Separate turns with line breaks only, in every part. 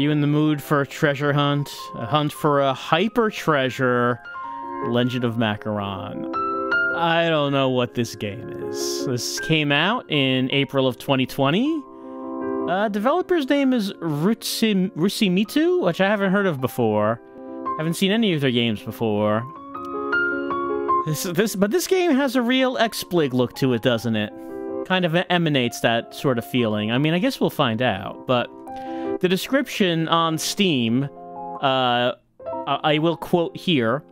you in the mood for a treasure hunt? A hunt for a hyper treasure, Legend of Macaron. I don't know what this game is. This came out in April of 2020. Uh, developer's name is Rutsim, which I haven't heard of before. Haven't seen any of their games before. This, this, but this game has a real X-Splig look to it, doesn't it? Kind of emanates that sort of feeling. I mean, I guess we'll find out, but the description on Steam, uh, I will quote here,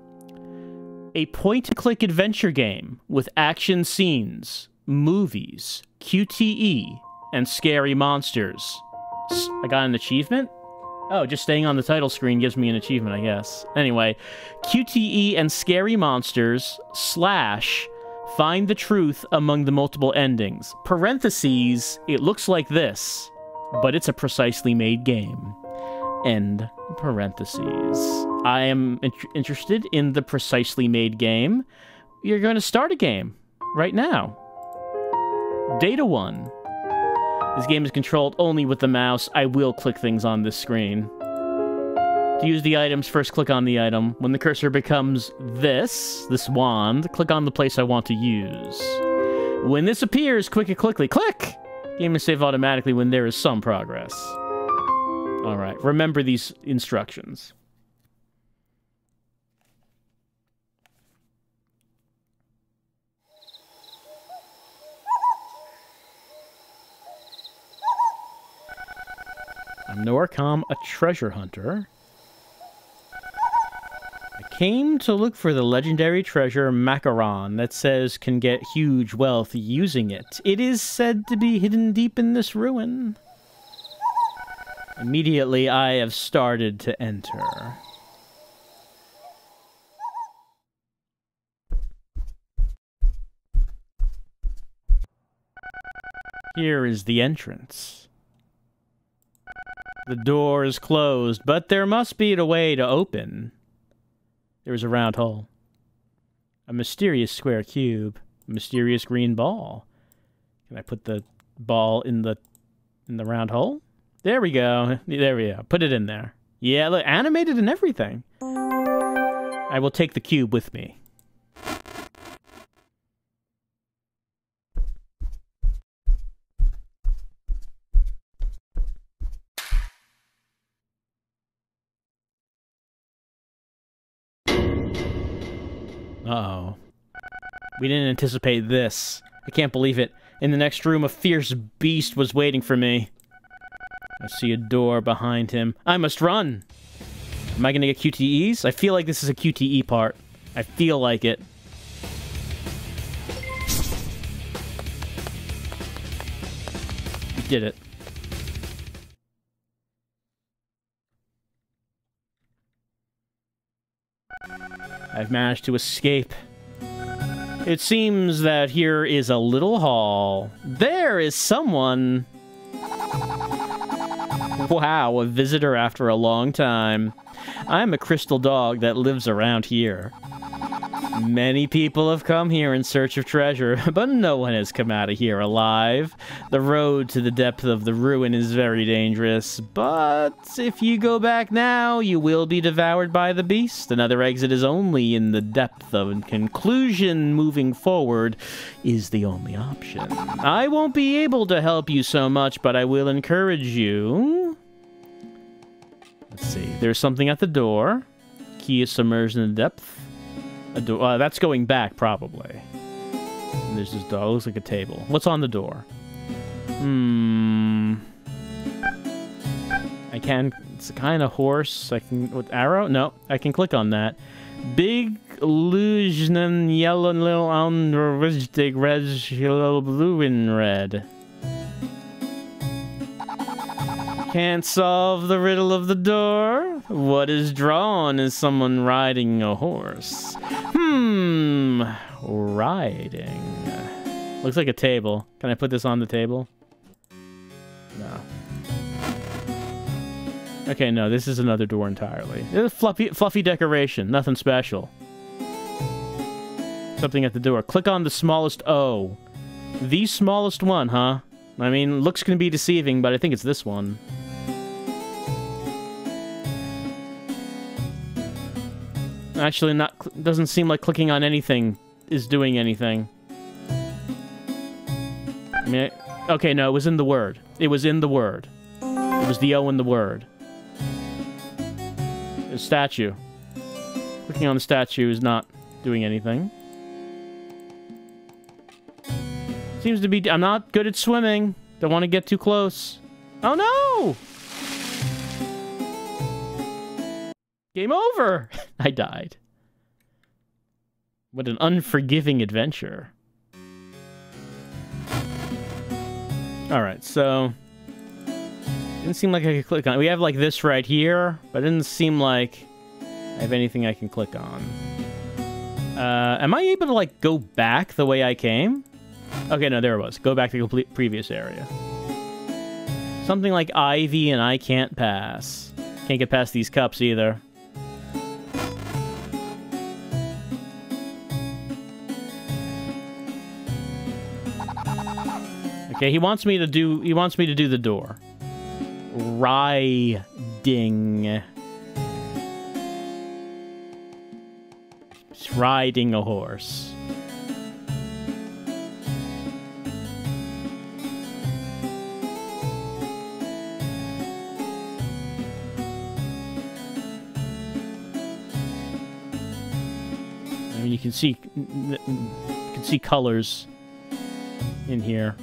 a point-and-click adventure game with action scenes, movies, QTE, and scary monsters. I got an achievement? Oh, just staying on the title screen gives me an achievement, I guess. Anyway, QTE and Scary Monsters slash Find the Truth Among the Multiple Endings. Parentheses, it looks like this, but it's a precisely made game. End parentheses. I am in interested in the precisely made game. You're going to start a game right now. Data 1. This game is controlled only with the mouse. I will click things on this screen. To use the items, first click on the item. When the cursor becomes this, this wand, click on the place I want to use. When this appears, quick it quickly. Click! Game is save automatically when there is some progress. Alright, remember these instructions. I'm Norcom, a treasure hunter. Came to look for the legendary treasure Macaron that says can get huge wealth using it. It is said to be hidden deep in this ruin. Immediately, I have started to enter. Here is the entrance. The door is closed, but there must be a way to open. There is a round hole. A mysterious square cube. A mysterious green ball. Can I put the ball in the in the round hole? There we go. There we go. Put it in there. Yeah, look, animated and everything. I will take the cube with me. We didn't anticipate this. I can't believe it. In the next room, a fierce beast was waiting for me. I see a door behind him. I must run! Am I gonna get QTEs? I feel like this is a QTE part. I feel like it. Did it. I've managed to escape. It seems that here is a little hall. There is someone... Wow, a visitor after a long time. I'm a crystal dog that lives around here. Many people have come here in search of treasure, but no one has come out of here alive. The road to the depth of the ruin is very dangerous, but if you go back now, you will be devoured by the beast. Another exit is only in the depth of conclusion moving forward is the only option. I won't be able to help you so much, but I will encourage you. Let's see. There's something at the door. Key is submerged in the depth. A. Uh, that's going back, probably. And there's this door. It looks like a table. What's on the door? Hmm. I can. It's kind of horse. I can with arrow. No, I can click on that. Big illusion yellow little on red red blue and red. Can't solve the riddle of the door. What is drawn is someone riding a horse. Hmm, riding. Looks like a table. Can I put this on the table? No. Okay, no, this is another door entirely. It's fluffy, fluffy decoration. Nothing special. Something at the door. Click on the smallest O. The smallest one, huh? I mean, looks can be deceiving, but I think it's this one. Actually, not doesn't seem like clicking on anything is doing anything. I mean, I, okay, no, it was in the word. It was in the word. It was the O in the word. The statue. Clicking on the statue is not doing anything. Seems to be... I'm not good at swimming. Don't want to get too close. Oh, no! Game over! I died. What an unforgiving adventure. Alright, so... Didn't seem like I could click on it. We have, like, this right here, but it didn't seem like I have anything I can click on. Uh, am I able to, like, go back the way I came? Okay, no, there it was. Go back to the complete previous area. Something like Ivy and I can't pass. Can't get past these cups either. Okay, he wants me to do he wants me to do the door. Riding. Riding a horse. Can see you can see colors in here.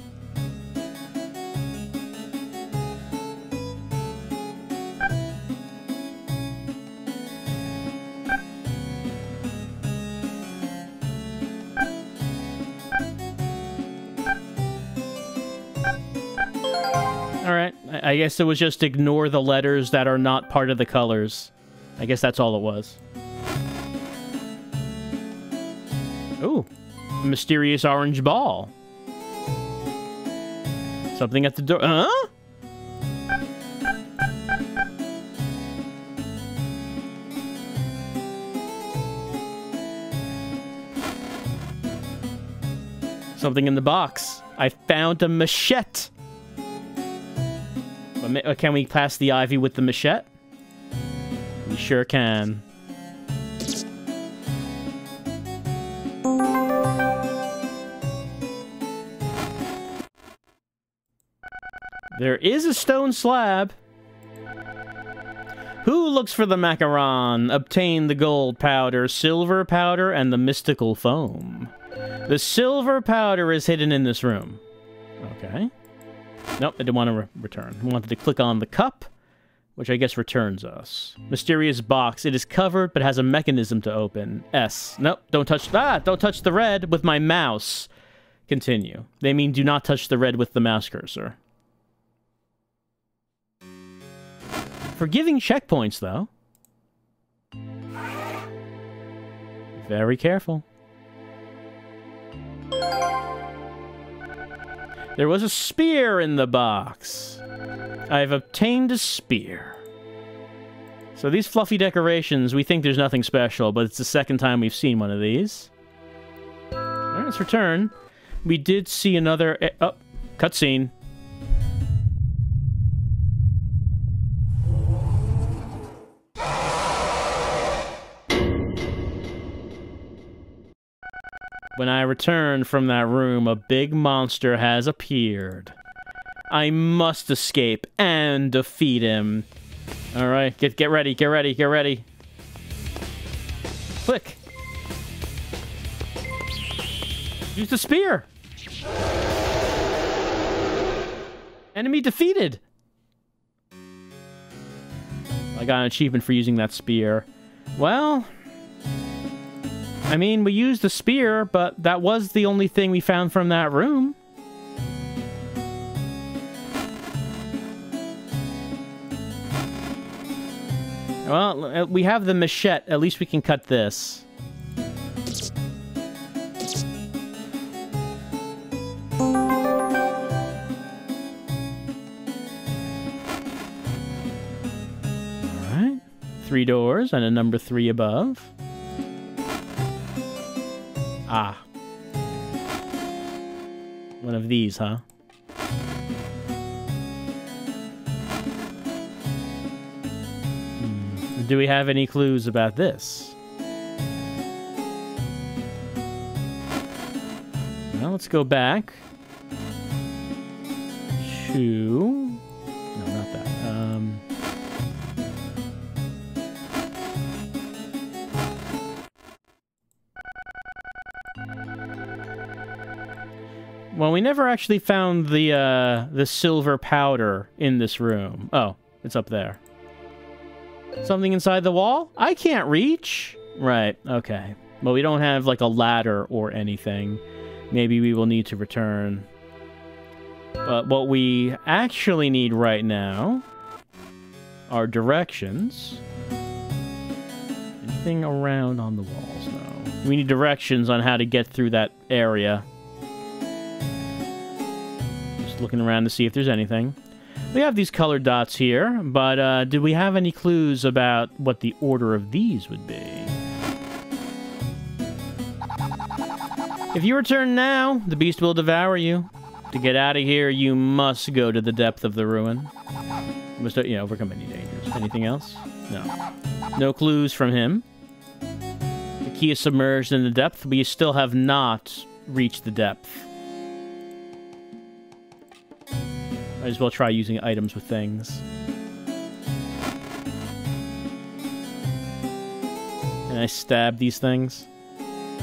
All right. I I guess it was just ignore the letters that are not part of the colors. I guess that's all it was. Ooh. Mysterious orange ball. Something at the door. Huh? Something in the box. I found a machete. Uh, Can we pass the ivy with the machete? We sure can. There is a stone slab. Who looks for the macaron? Obtain the gold powder, silver powder, and the mystical foam. The silver powder is hidden in this room. Okay. Nope, I didn't want to re return. I wanted to click on the cup, which I guess returns us. Mysterious box. It is covered, but has a mechanism to open. S. Nope, don't touch... Ah, don't touch the red with my mouse. Continue. They mean do not touch the red with the mouse cursor. Forgiving checkpoints, though. Very careful. There was a spear in the box. I've obtained a spear. So these fluffy decorations, we think there's nothing special, but it's the second time we've seen one of these. Alright, let's return. We did see another... eh, Oh, cutscene. When I return from that room, a big monster has appeared. I must escape and defeat him. All right, get get ready, get ready, get ready. Click. Use the spear. Enemy defeated. I got an achievement for using that spear. Well, I mean, we used the spear, but that was the only thing we found from that room. Well, uh, we have the machete. At least we can cut this. Alright. Three doors and a number three above. Ah. One of these, huh? Hmm. Do we have any clues about this? Well, let's go back to Well, we never actually found the uh, the silver powder in this room. Oh, it's up there. Something inside the wall? I can't reach. Right, okay. Well, we don't have like a ladder or anything. Maybe we will need to return. But what we actually need right now are directions. Anything around on the walls? No. We need directions on how to get through that area. Looking around to see if there's anything. We have these colored dots here, but uh, do we have any clues about what the order of these would be? If you return now, the beast will devour you. To get out of here, you must go to the depth of the ruin. You must, you know, overcome any dangers. Anything else? No. No clues from him. The key is submerged in the depth. We still have not reached the depth. Might as well try using items with things. Can I stab these things?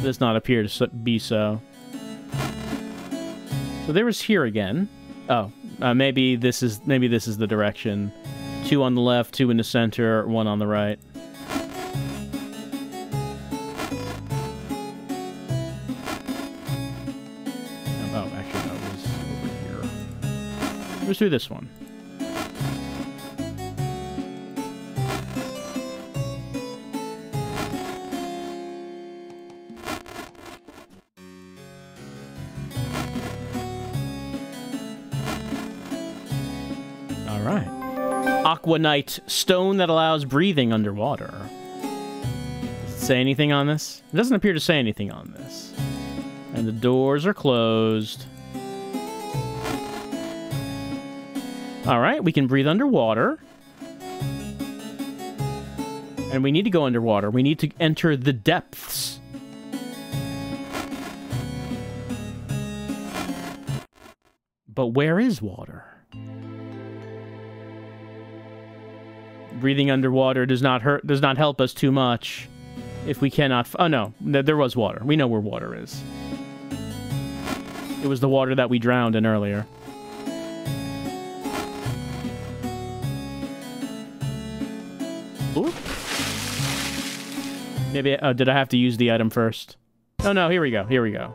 does not appear to be so. So there was here again. Oh, uh, maybe this is maybe this is the direction. Two on the left, two in the center, one on the right. Let's this one. All right. Aquanite, stone that allows breathing underwater. Say anything on this? It doesn't appear to say anything on this. And the doors are closed. Alright, we can breathe underwater. And we need to go underwater. We need to enter the depths. But where is water? breathing underwater does not hurt does not help us too much if we cannot oh no there was water we know where water is it was the water that we drowned in earlier Maybe uh, did I have to use the item first oh no here we go here we go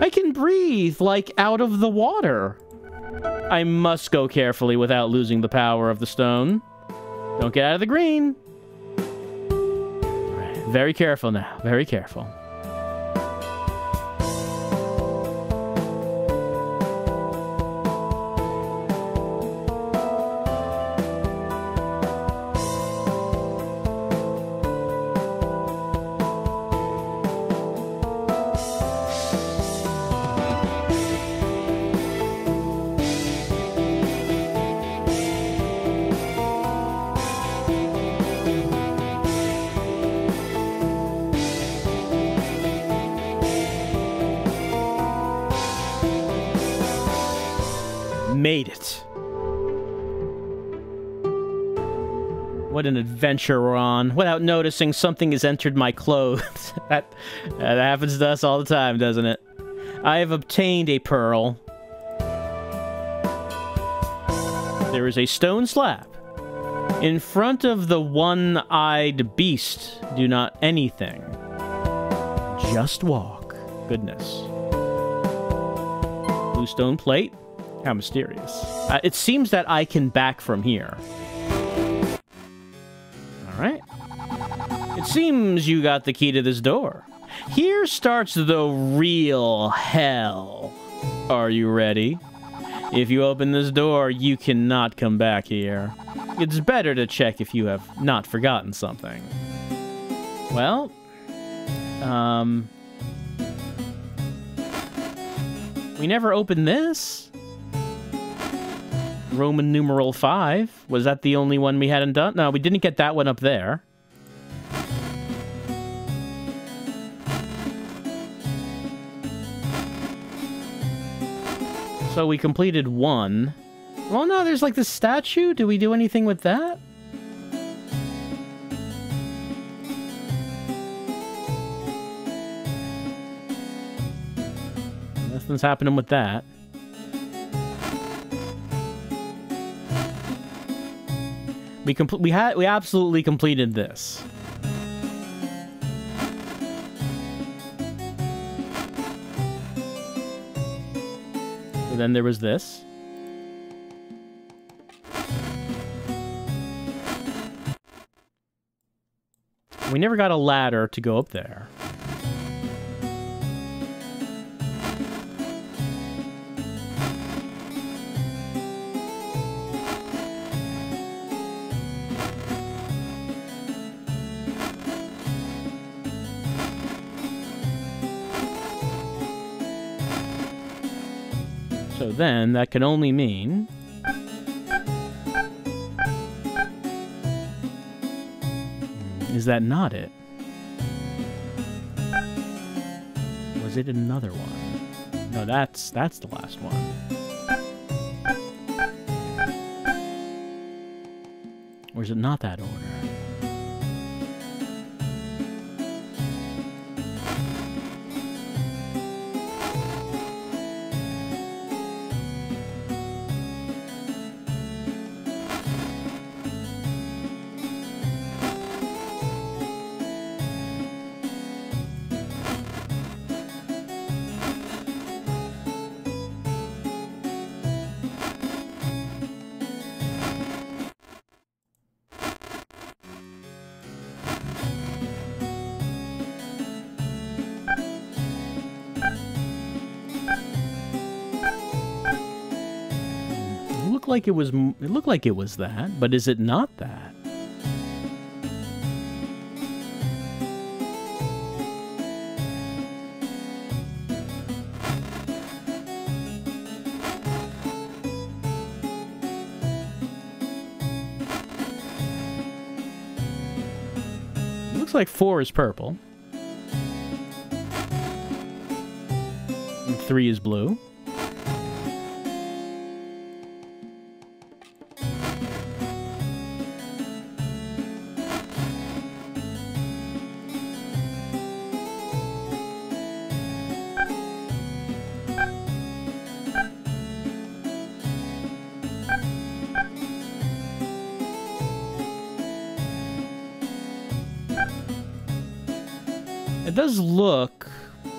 I can breathe like out of the water I must go carefully without losing the power of the stone. Don't get out of the green. Very careful now. Very careful. What an adventure we're on. Without noticing, something has entered my clothes. that, that happens to us all the time, doesn't it? I have obtained a pearl. There is a stone slab. In front of the one-eyed beast, do not anything. Just walk. Goodness. Blue stone plate. How mysterious. Uh, it seems that I can back from here. Alright. It seems you got the key to this door. Here starts the real hell. Are you ready? If you open this door, you cannot come back here. It's better to check if you have not forgotten something. Well, um... We never opened this? Roman numeral 5. Was that the only one we hadn't done? No, we didn't get that one up there. So we completed one. Well, no, there's like the statue. Do we do anything with that? Nothing's happening with that. We compl- we had we absolutely completed this. And then there was this. We never got a ladder to go up there. Then, that can only mean... Is that not it? Was it another one? No, that's that's the last one. Or is it not that order? Like it was. It looked like it was that, but is it not that? Looks like four is purple. And three is blue.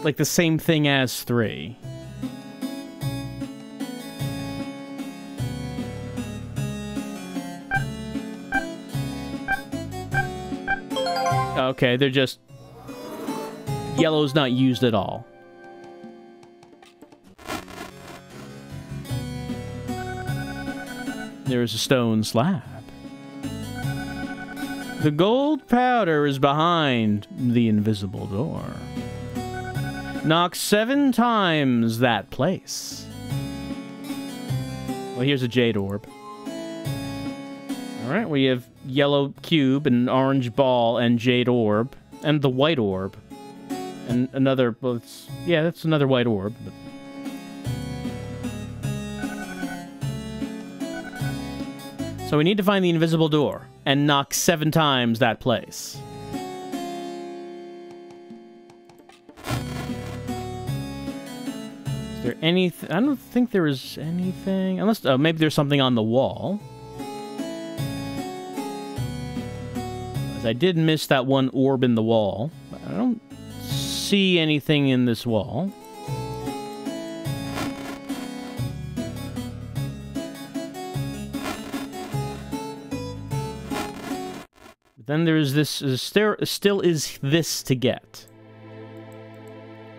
Like the same thing as three. Okay, they're just... Yellow's not used at all. There's a stone slab. The gold powder is behind the invisible door. Knock seven times that place. Well, here's a jade orb. Alright, we have yellow cube and orange ball and jade orb. And the white orb. And another, well, yeah, that's another white orb. But... So we need to find the invisible door and knock seven times that place. There anything? I don't think there is anything. Unless, oh, maybe there's something on the wall. I did miss that one orb in the wall. I don't see anything in this wall. Then there's this, is there still is this to get.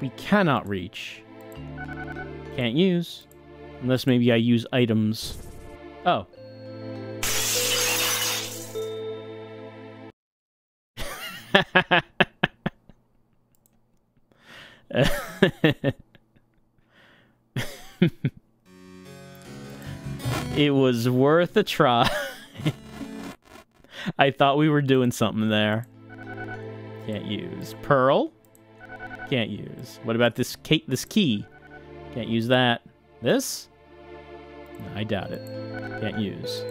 We cannot reach. Can't use. Unless maybe I use items. Oh. it was worth a try. I thought we were doing something there. Can't use. Pearl? Can't use. What about this key, this key? Can't use that. This? I doubt it. Can't use.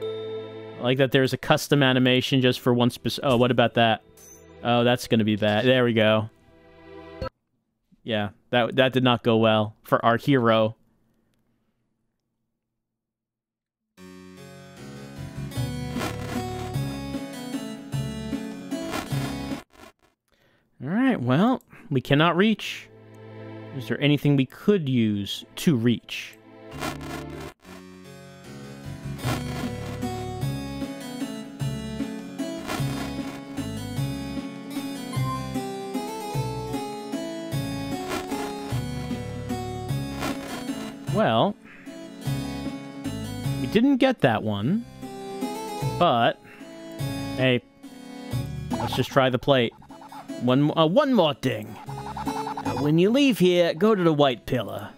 I like that there's a custom animation just for one specific... Oh, what about that? Oh, that's going to be bad. There we go. Yeah, that that did not go well for our hero. All right, well, we cannot reach. Is there anything we could use to reach? Well, we didn't get that one, but hey, let's just try the plate. One, uh, one more thing. When you leave here, go to the White Pillar.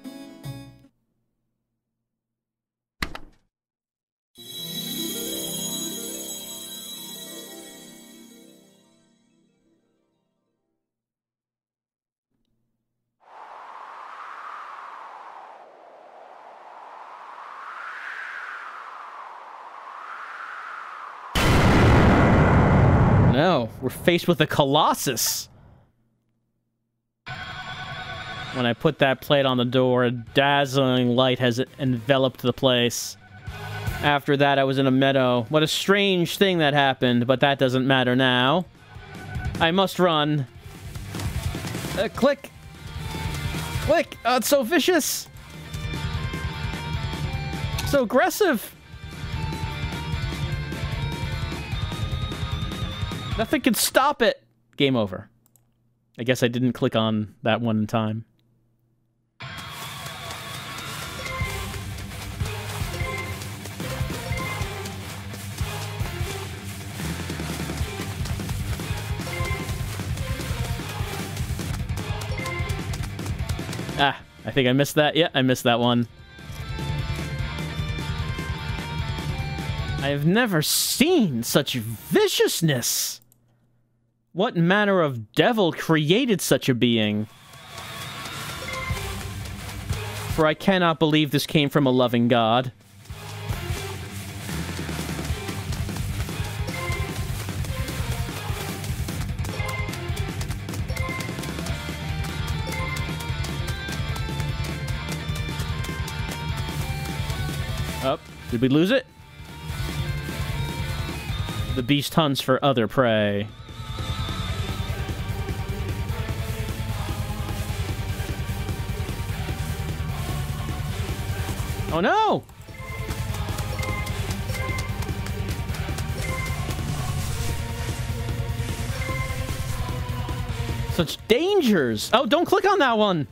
No, we're faced with a Colossus. When I put that plate on the door, a dazzling light has enveloped the place. After that, I was in a meadow. What a strange thing that happened, but that doesn't matter now. I must run. Uh, click. Click. Oh, it's so vicious. So aggressive. Nothing can stop it. Game over. I guess I didn't click on that one in time. Ah, I think I missed that. Yeah, I missed that one. I have never seen such viciousness. What manner of devil created such a being? For I cannot believe this came from a loving God. Did we lose it? The beast hunts for other prey. Oh no! Such dangers! Oh, don't click on that one!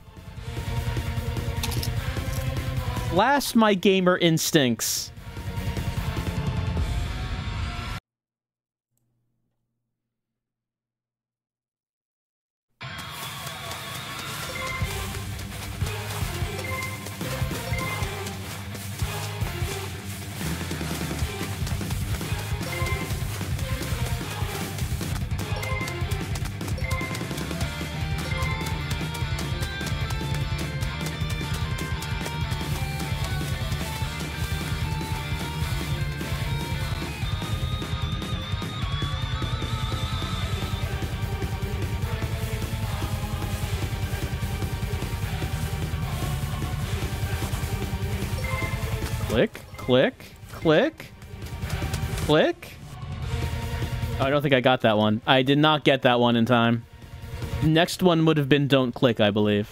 Blast my gamer instincts. Click, click. Oh, I don't think I got that one. I did not get that one in time. Next one would have been don't click, I believe.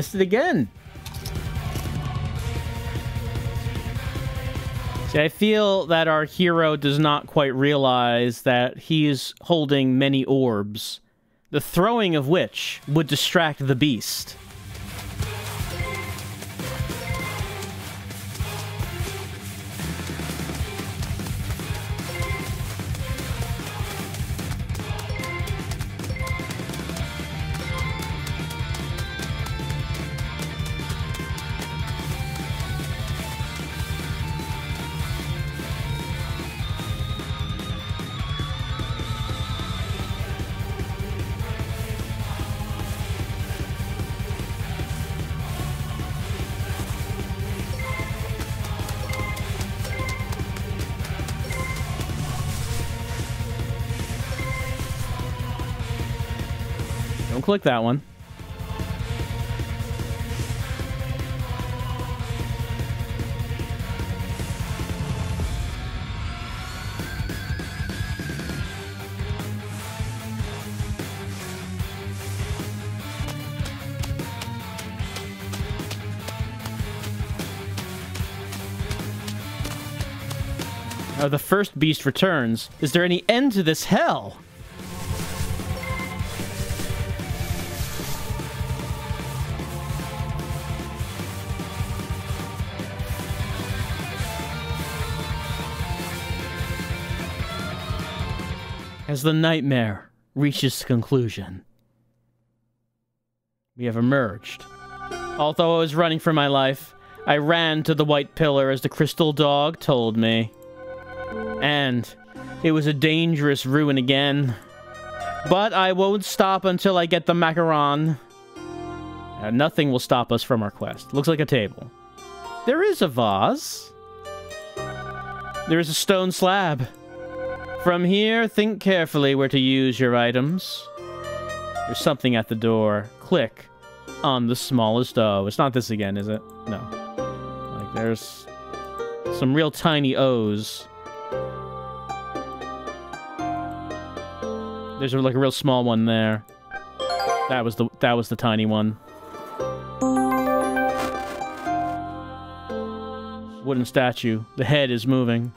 Missed it again. See, I feel that our hero does not quite realize that he is holding many orbs, the throwing of which would distract the beast. Click that one. Oh, the first beast returns. Is there any end to this hell? As the nightmare reaches conclusion, we have emerged. Although I was running for my life, I ran to the white pillar as the crystal dog told me. And it was a dangerous ruin again. But I won't stop until I get the macaron. Uh, nothing will stop us from our quest. Looks like a table. There is a vase. There is a stone slab. From here, think carefully where to use your items. There's something at the door. Click on the smallest O. It's not this again, is it? No. Like, there's some real tiny O's. There's like a real small one there. That was the that was the tiny one. Wooden statue. The head is moving.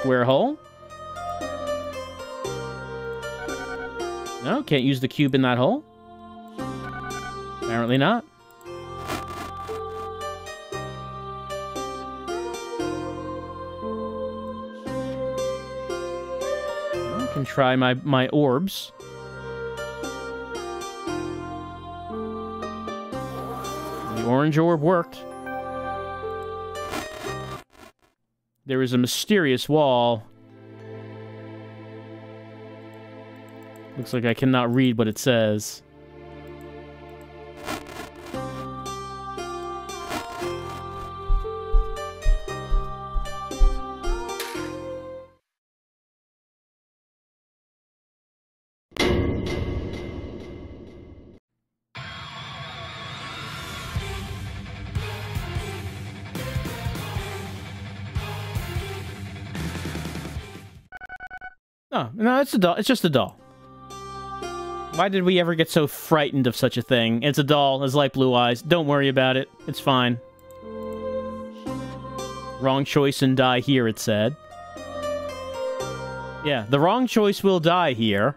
Square hole. No, can't use the cube in that hole. Apparently not. I can try my, my orbs. The orange orb worked. There is a mysterious wall. Looks like I cannot read what it says. It's a doll. It's just a doll. Why did we ever get so frightened of such a thing? It's a doll, has light blue eyes. Don't worry about it. It's fine. Wrong choice and die here, it said. Yeah, the wrong choice will die here.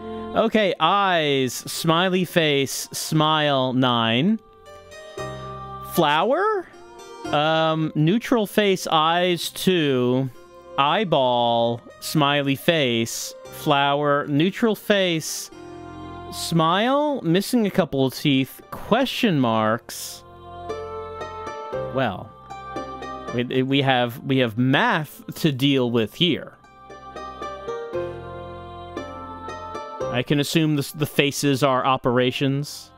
Okay, eyes, smiley face, smile, nine. Flower? Um, neutral face, eyes, two. Eyeball, smiley face, flower, neutral face, smile, missing a couple of teeth, question marks. Well, we, we have we have math to deal with here. I can assume the, the faces are operations.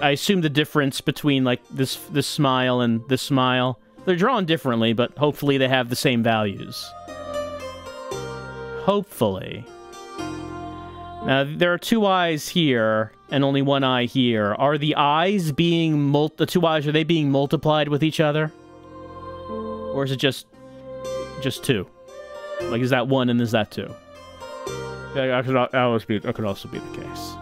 I assume the difference between like this this smile and this smile, they're drawn differently, but hopefully they have the same values. Hopefully. Now, there are two eyes here and only one eye here. Are the eyes being mul- the two eyes are they being multiplied with each other? Or is it just just two? Like, is that one and is that two? That could, that could also be the case.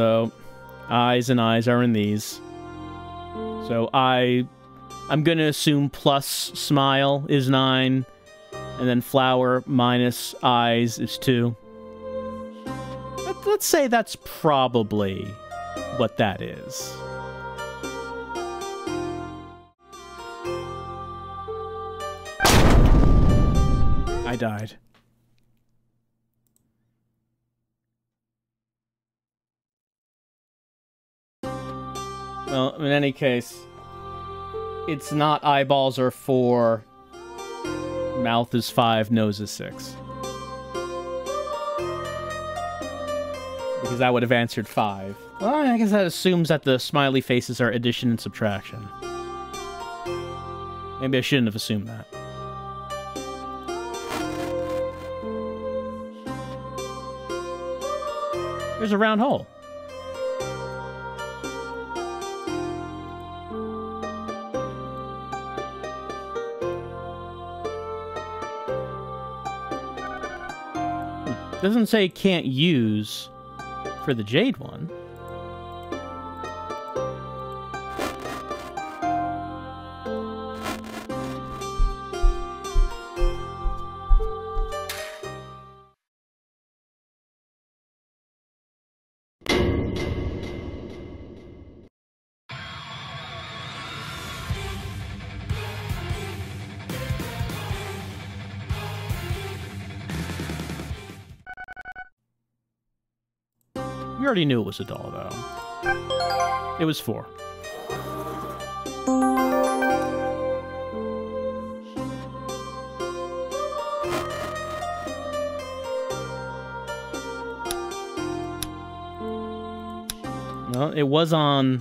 So, eyes and eyes are in these. So I, I'm gonna assume plus smile is nine, and then flower minus eyes is two. Let's say that's probably what that is. I died. Well, in any case, it's not eyeballs are four, mouth is five, nose is six. Because that would have answered five. Well, I guess that assumes that the smiley faces are addition and subtraction. Maybe I shouldn't have assumed that. There's a round hole. Doesn't say can't use for the Jade one. We already knew it was a doll, though. It was four. Well, it was on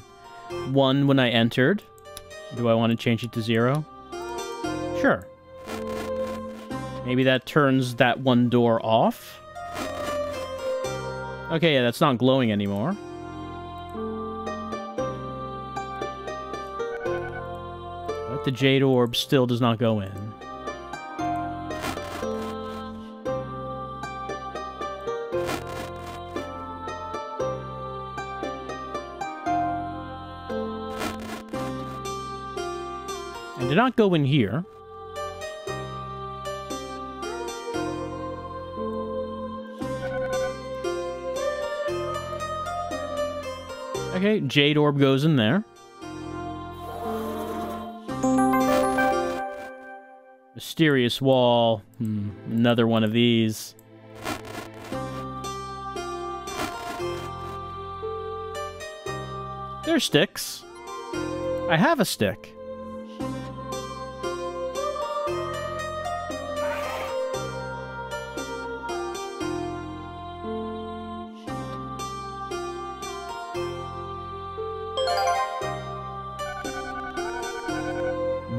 one when I entered. Do I want to change it to zero? Sure. Maybe that turns that one door off? Okay, yeah, that's not glowing anymore. But the Jade Orb still does not go in. I did not go in here. Okay, Jade Orb goes in there. Mysterious Wall. Hmm, another one of these. There's sticks. I have a stick.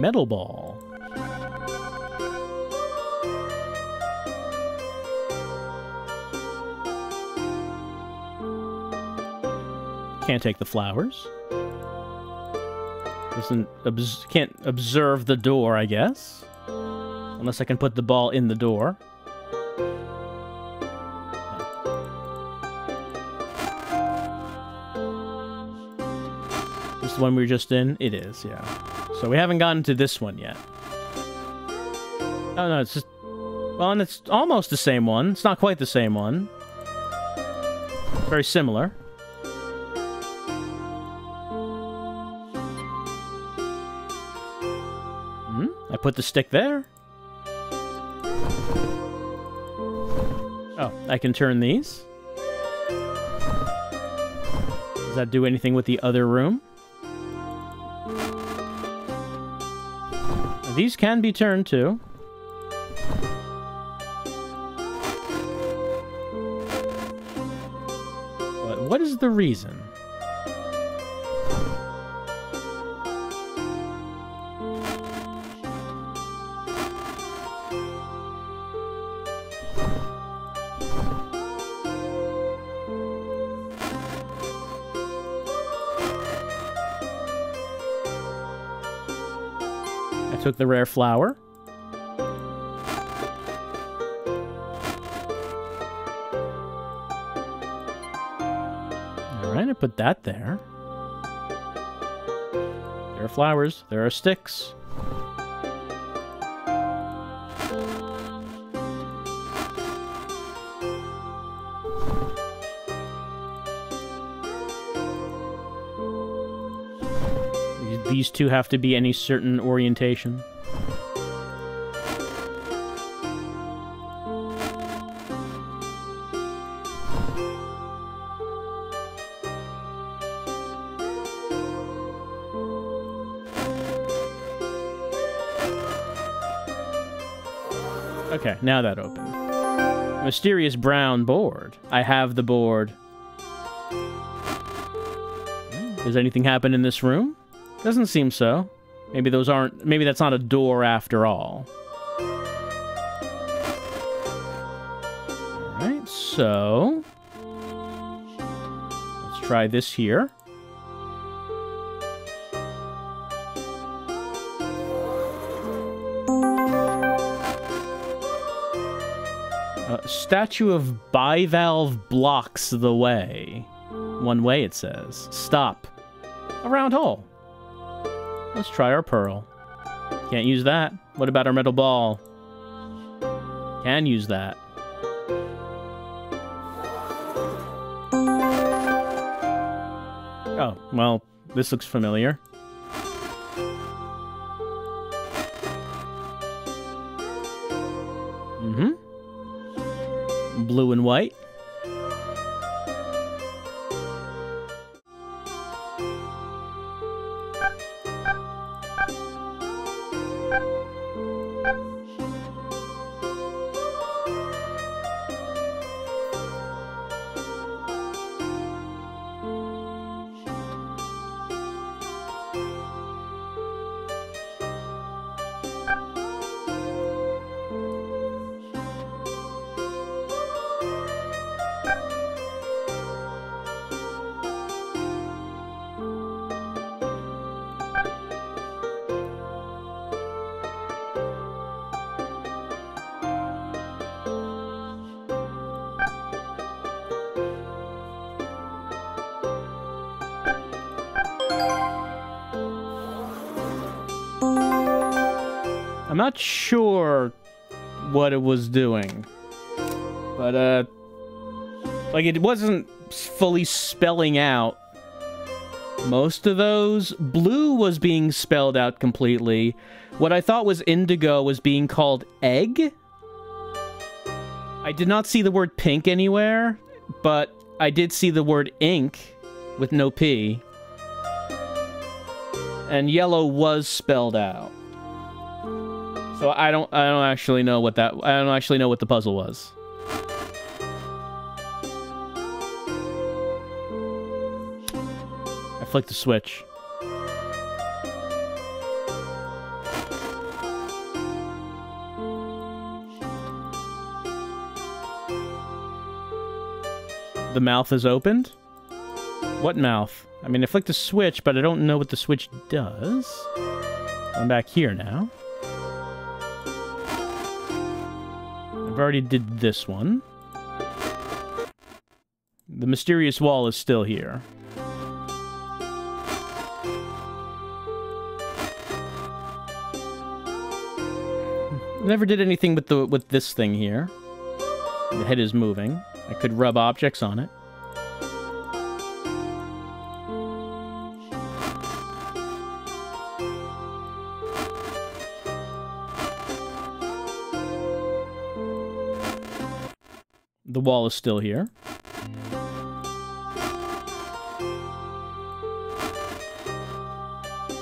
Metal Ball. Can't take the flowers. Doesn't obs can't observe the door, I guess. Unless I can put the ball in the door. One we were just in? It is, yeah. So we haven't gotten to this one yet. Oh no, it's just... Well, and it's almost the same one. It's not quite the same one. Very similar. Hmm? I put the stick there. Oh, I can turn these. Does that do anything with the other room? These can be turned too. But what is the reason? The rare flower. Alright, I put that there. There are flowers. There are sticks. These two have to be any certain orientation. Okay, now that opened. Mysterious brown board. I have the board. Does anything happen in this room? Doesn't seem so. Maybe those aren't... Maybe that's not a door after all. Alright, so... Let's try this here. A statue of bivalve blocks the way. One way, it says. Stop. A round hole. Let's try our pearl. Can't use that. What about our metal ball? Can use that. Oh, well, this looks familiar. Mm-hmm. Blue and white. Not sure what it was doing. But, uh... Like, it wasn't fully spelling out most of those. Blue was being spelled out completely. What I thought was indigo was being called egg. I did not see the word pink anywhere, but I did see the word ink with no P. And yellow was spelled out. So I don't I don't actually know what that I don't actually know what the puzzle was. I flicked the switch. The mouth is opened? What mouth? I mean, I flicked the switch, but I don't know what the switch does. I'm back here now. I've already did this one. The mysterious wall is still here. Never did anything with the with this thing here. The head is moving. I could rub objects on it. Wall is still here.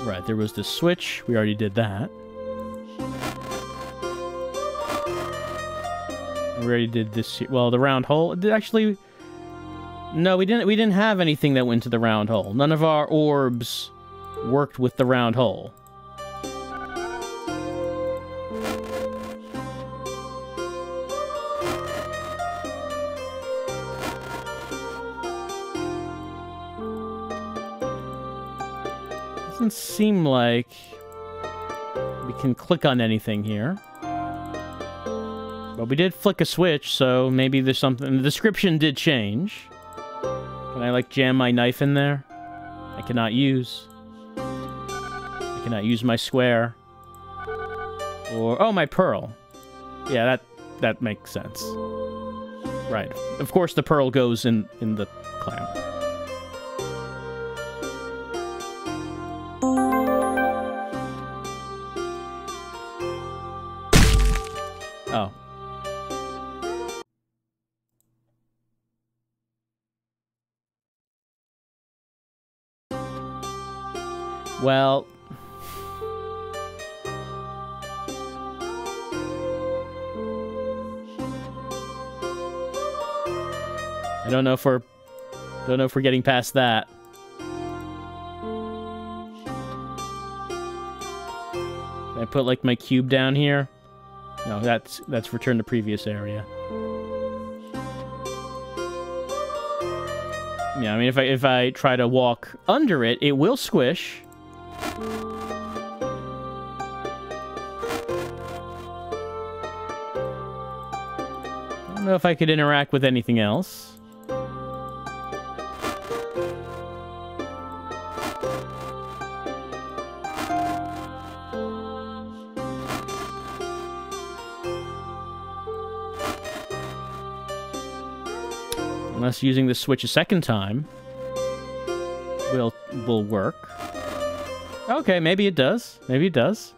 Right, there was the switch. We already did that. We already did this. Well, the round hole. Actually. No, we didn't. We didn't have anything that went to the round hole. None of our orbs worked with the round hole. Seem like we can click on anything here. But we did flick a switch, so maybe there's something... The description did change. Can I, like, jam my knife in there? I cannot use. I cannot use my square. Or... Oh, my pearl. Yeah, that that makes sense. Right. Of course, the pearl goes in, in the clam. Well... I don't know if we're... Don't know if we're getting past that. Can I put, like, my cube down here? No, that's that's return to previous area. Yeah, I mean, if I if I try to walk under it, it will squish. I don't know if I could interact with anything else. Unless using the switch a second time will will work. Okay, maybe it does. Maybe it does.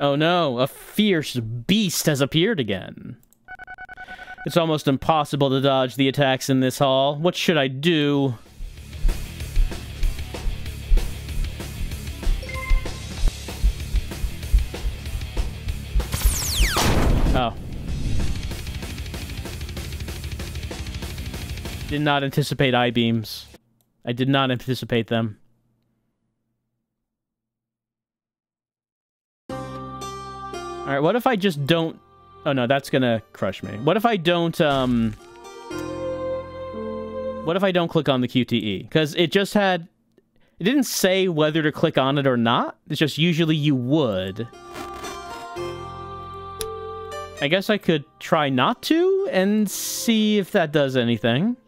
Oh no, a fierce beast has appeared again. It's almost impossible to dodge the attacks in this hall. What should I do? Did not anticipate I-beams. I did not anticipate them. Alright, what if I just don't... Oh no, that's gonna crush me. What if I don't, um... What if I don't click on the QTE? Because it just had... It didn't say whether to click on it or not. It's just usually you would. I guess I could try not to and see if that does anything.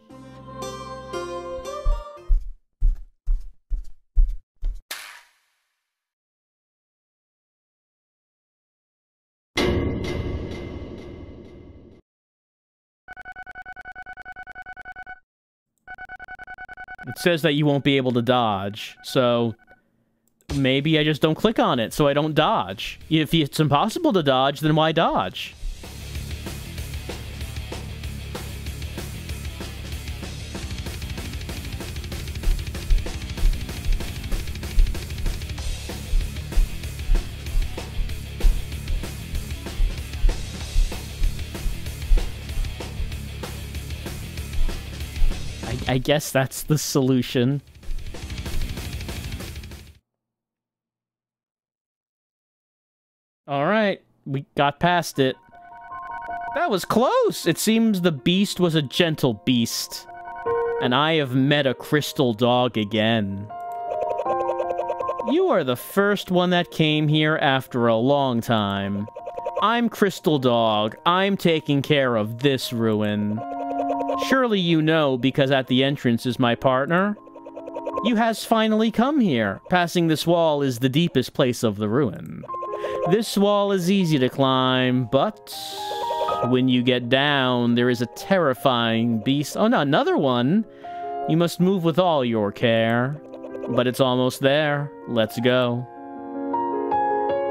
Says that you won't be able to dodge, so maybe I just don't click on it so I don't dodge. If it's impossible to dodge, then why dodge? I guess that's the solution. Alright, we got past it. That was close! It seems the beast was a gentle beast. And I have met a crystal dog again. You are the first one that came here after a long time. I'm Crystal Dog. I'm taking care of this ruin. Surely you know, because at the entrance is my partner. You has finally come here. Passing this wall is the deepest place of the ruin. This wall is easy to climb, but when you get down, there is a terrifying beast. Oh, no, another one. You must move with all your care. But it's almost there. Let's go.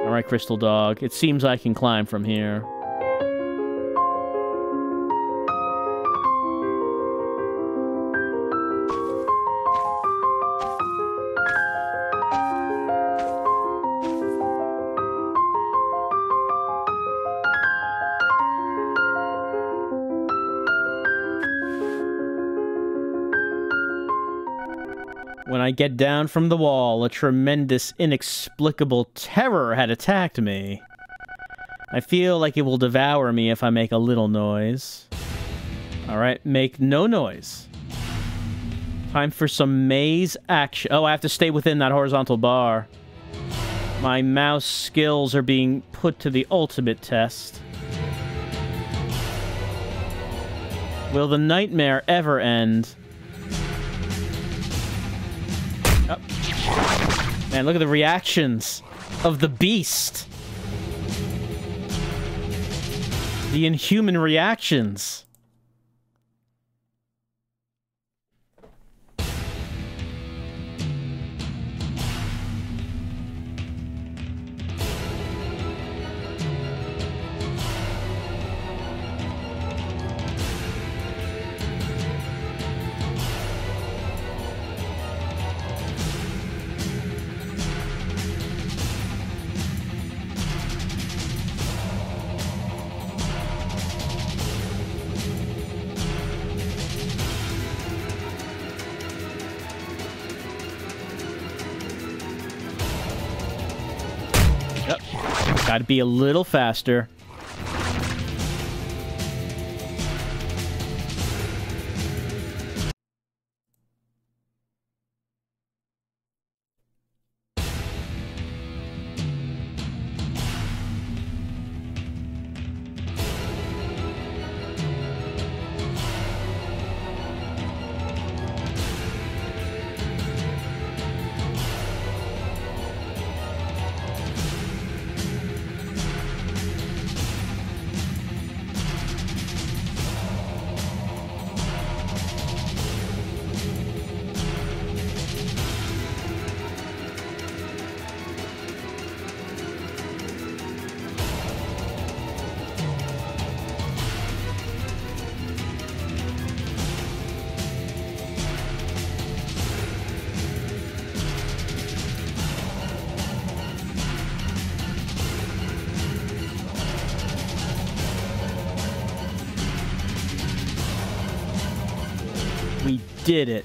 Alright, Crystal Dog. It seems I can climb from here. I get down from the wall, a tremendous, inexplicable terror had attacked me. I feel like it will devour me if I make a little noise. Alright, make no noise. Time for some maze action. Oh, I have to stay within that horizontal bar. My mouse skills are being put to the ultimate test. Will the nightmare ever end? Man, look at the reactions of the beast. The inhuman reactions. Gotta be a little faster. Did it.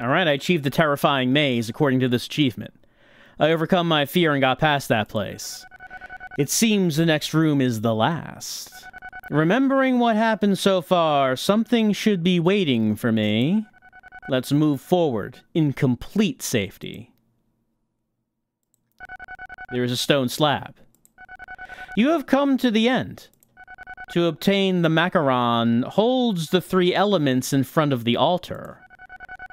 Alright, I achieved the terrifying maze according to this achievement. I overcome my fear and got past that place. It seems the next room is the last. Remembering what happened so far, something should be waiting for me. Let's move forward in complete safety. There is a stone slab. You have come to the end. To obtain the macaron, holds the three elements in front of the altar.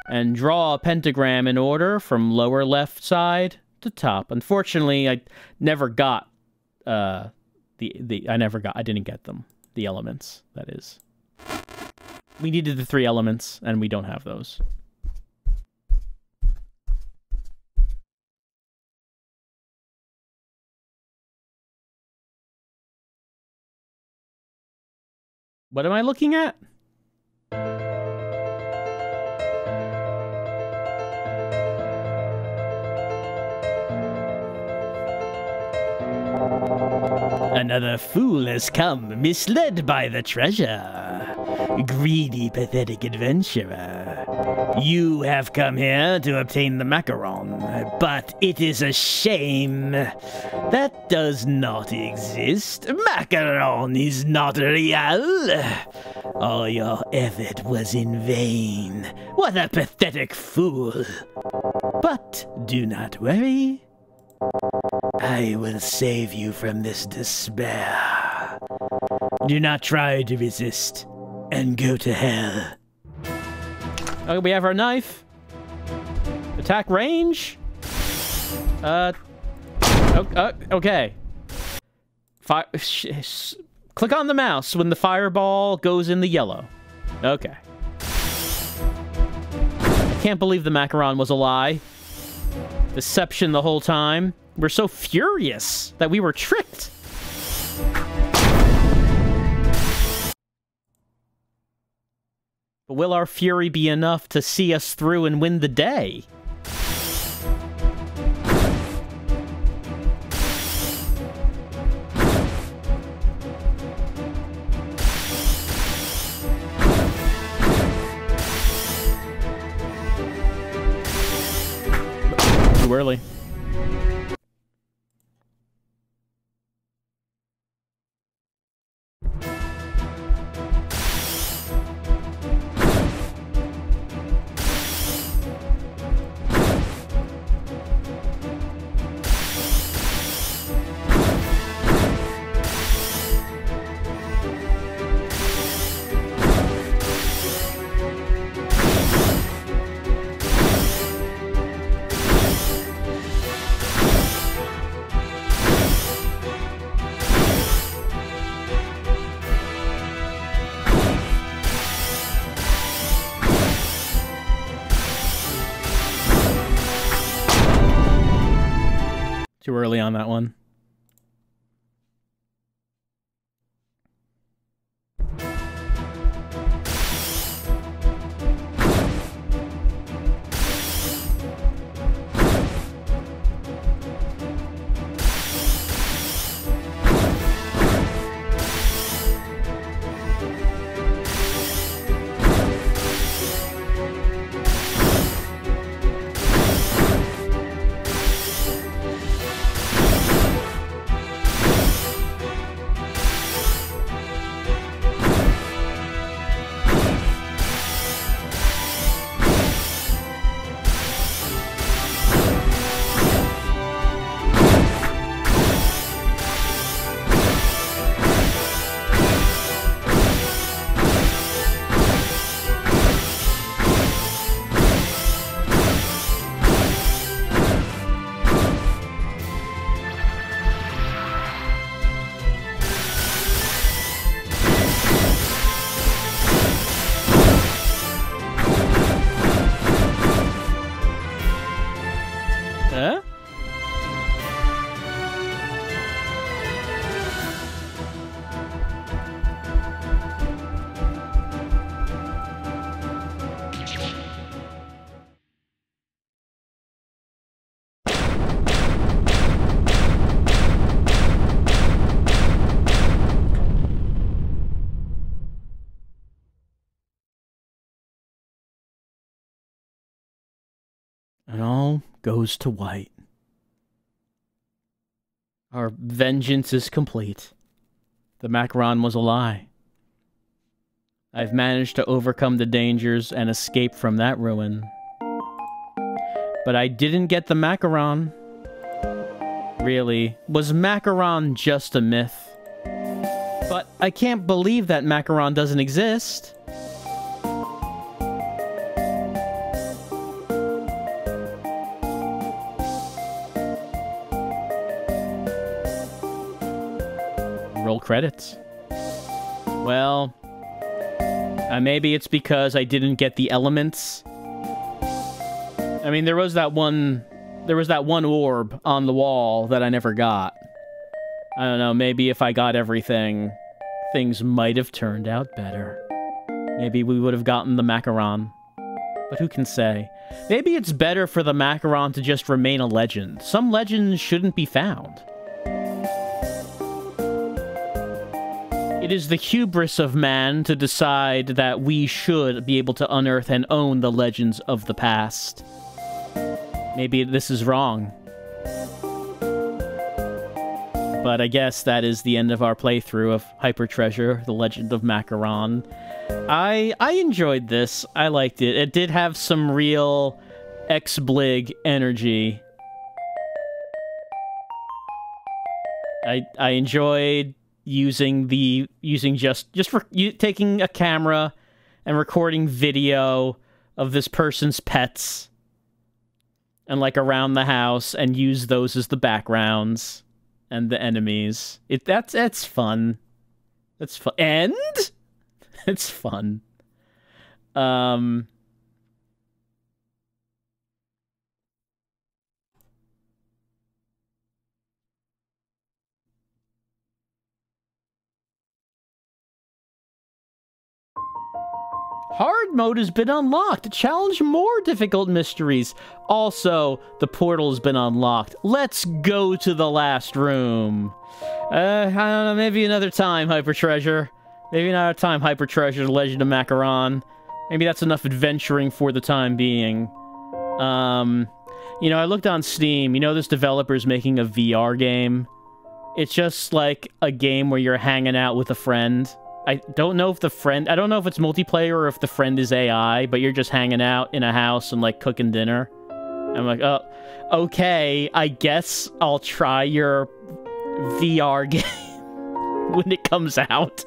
And draw a pentagram in order from lower left side to top. Unfortunately, I never got uh, the the I never got I didn't get them. The elements, that is. We needed the three elements, and we don't have those. What am I looking at? Another fool has come, misled by the treasure. Greedy, pathetic adventurer. You have come here to obtain the macaron, but it is a shame. That does not exist. Macaron is not real. All your effort was in vain. What a pathetic fool. But do not worry. I will save you from this despair. Do not try to resist, and go to hell. Okay, we have our knife. Attack range? Uh, uh okay. Fire, click on the mouse when the fireball goes in the yellow. Okay. Can't believe the macaron was a lie. Deception the whole time. We're so furious that we were tricked. But will our fury be enough to see us through and win the day? Too early. On that one. Goes to white. Our vengeance is complete. The Macaron was a lie. I've managed to overcome the dangers and escape from that ruin. But I didn't get the Macaron. Really, was Macaron just a myth? But I can't believe that Macaron doesn't exist. Credits. Well, uh, maybe it's because I didn't get the elements. I mean, there was that one, there was that one orb on the wall that I never got. I don't know, maybe if I got everything, things might have turned out better. Maybe we would have gotten the macaron. But who can say? Maybe it's better for the macaron to just remain a legend. Some legends shouldn't be found. It is the hubris of man to decide that we should be able to unearth and own the legends of the past. Maybe this is wrong. But I guess that is the end of our playthrough of Hyper Treasure, The Legend of Macaron. I I enjoyed this. I liked it. It did have some real XBLIG energy. I I enjoyed using the using just just for you, taking a camera and recording video of this person's pets and like around the house and use those as the backgrounds and the enemies. It that's that's fun. That's fun. And it's fun. Um Hard mode has been unlocked. Challenge more difficult mysteries. Also, the portal has been unlocked. Let's go to the last room. Uh, I don't know, maybe another time, Hyper Treasure. Maybe another time, Hyper Treasure, Legend of Macaron. Maybe that's enough adventuring for the time being. Um, You know, I looked on Steam. You know, this developer's making a VR game. It's just like a game where you're hanging out with a friend. I don't know if the friend, I don't know if it's multiplayer or if the friend is AI, but you're just hanging out in a house and like cooking dinner. I'm like, oh, okay, I guess I'll try your VR game when it comes out.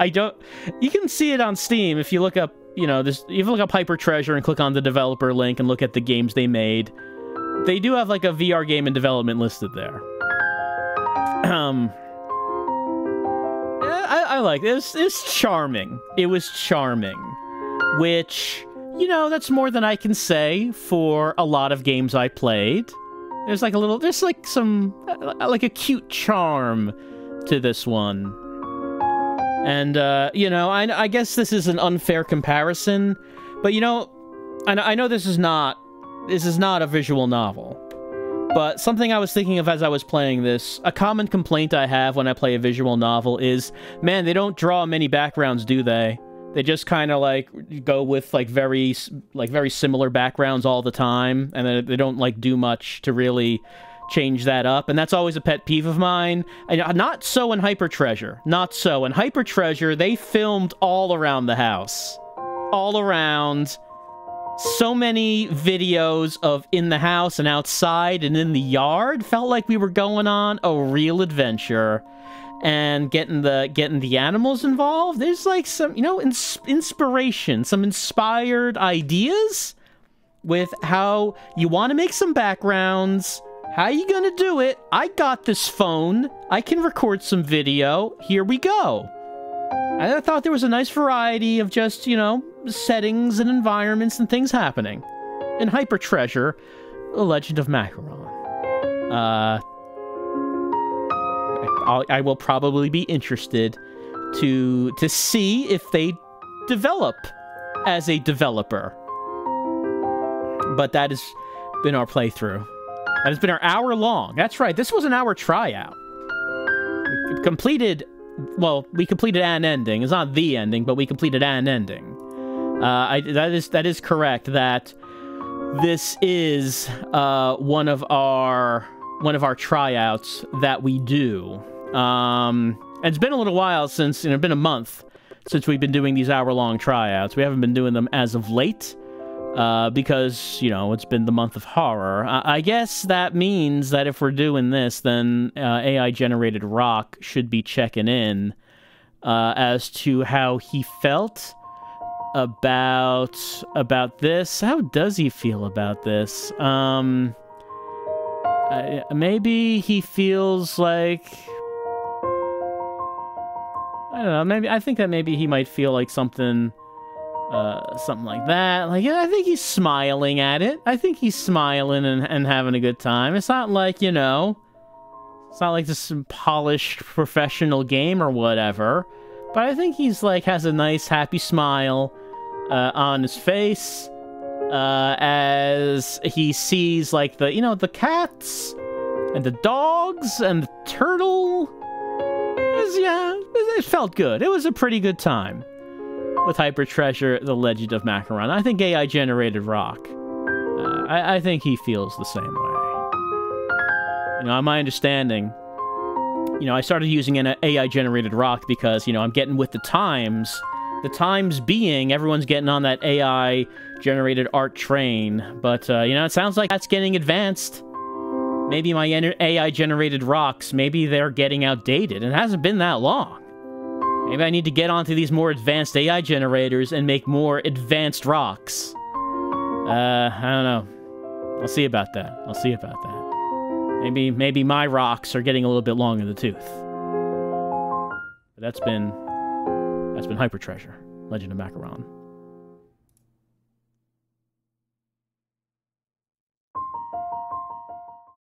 I don't, you can see it on Steam if you look up, you know, this, if you look up Hyper Treasure and click on the developer link and look at the games they made. They do have like a VR game in development listed there. Um, I, I like this. It's charming. It was charming, which you know that's more than I can say for a lot of games I played. There's like a little, there's like some, like a cute charm to this one. And, uh, you know, I, I guess this is an unfair comparison, but, you know, I, I know this is not, this is not a visual novel. But something I was thinking of as I was playing this, a common complaint I have when I play a visual novel is, man, they don't draw many backgrounds, do they? They just kind of like go with like very like very similar backgrounds all the time, and they don't like do much to really change that up, and that's always a pet peeve of mine. And uh, not so in Hyper Treasure. Not so in Hyper Treasure. They filmed all around the house, all around so many videos of in the house and outside and in the yard felt like we were going on a real adventure. And getting the getting the animals involved there's like some you know ins inspiration some inspired ideas with how you want to make some backgrounds how you gonna do it. I got this phone i can record some video. Here we go i thought there was a nice variety of just you know settings and environments and things happening. In Hyper Treasure, The Legend of Macaron. Uh, I'll, I will probably be interested to to see if they develop as a developer. But that has been our playthrough. That has been our hour long. That's right. This was an hour tryout. We completed, well, we completed an ending. It's not the ending, but we completed an ending. Uh, I, that is that is correct. That this is uh, one of our one of our tryouts that we do. Um, and it's been a little while since you know, it's been a month since we've been doing these hour long tryouts. We haven't been doing them as of late. Uh, because, you know, it's been the month of horror. I, I guess that means that if we're doing this, then uh, AI generated Rock should be checking in uh, as to how he felt about about this. How does he feel about this? Um, maybe he feels like I don't know. Maybe I think that maybe he might feel like something, uh, something like that. Like yeah, I think he's smiling at it. I think he's smiling and, and having a good time. It's not like you know, it's not like this polished professional game or whatever. But I think he's like has a nice happy smile uh, on his face uh, as he sees like the you know the cats and the dogs and the turtle. It was, yeah, it felt good. It was a pretty good time with Hyper Treasure: The Legend of Macaron. I think AI generated rock. Uh, I, I think he feels the same way. You know, my understanding, you know, I started using an AI generated rock because, you know, I'm getting with the times the times being, everyone's getting on that AI generated art train. But, uh, you know, it sounds like that's getting advanced. Maybe my AI generated rocks, maybe they're getting outdated. It hasn't been that long. Maybe I need to get onto these more advanced AI generators and make more advanced rocks. Uh, I don't know. I'll see about that. I'll see about that. Maybe, maybe my rocks are getting a little bit long in the tooth. But that's been that's been Hyper Treasure, Legend of Macaron.